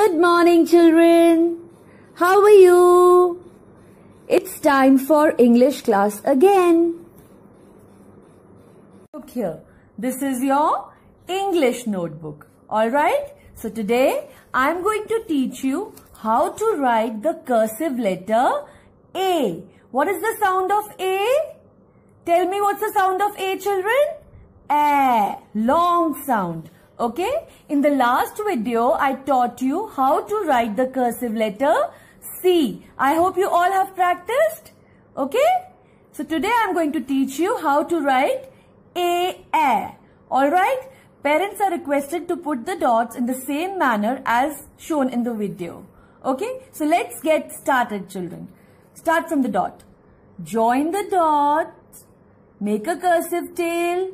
Good morning, children. How are you? It's time for English class again. Look here. This is your English notebook. Alright? So today I'm going to teach you how to write the cursive letter A. What is the sound of A? Tell me what's the sound of A children? A. Long sound. Okay. In the last video, I taught you how to write the cursive letter C. I hope you all have practiced. Okay. So today I'm going to teach you how to write A. A. Alright. Parents are requested to put the dots in the same manner as shown in the video. Okay. So let's get started children. Start from the dot. Join the dots. Make a cursive tail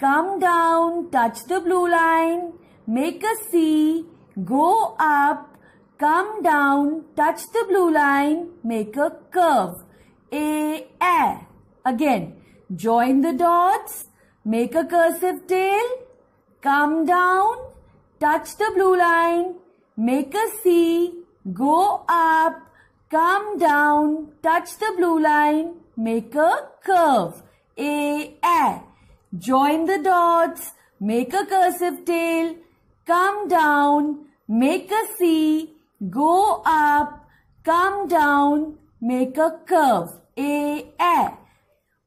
Come down, touch the blue line, make a C, go up, come down, touch the blue line, make a curve. A, A. Again, join the dots, make a cursive tail, come down, touch the blue line, make a C, go up, come down, touch the blue line, make a curve. A, A. Join the dots, make a cursive tail, come down, make a C, go up, come down, make a curve. A, A.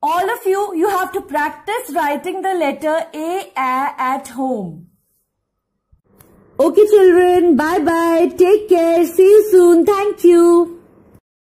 All of you, you have to practice writing the letter A, A at home. Okay children, bye bye, take care, see you soon, thank you.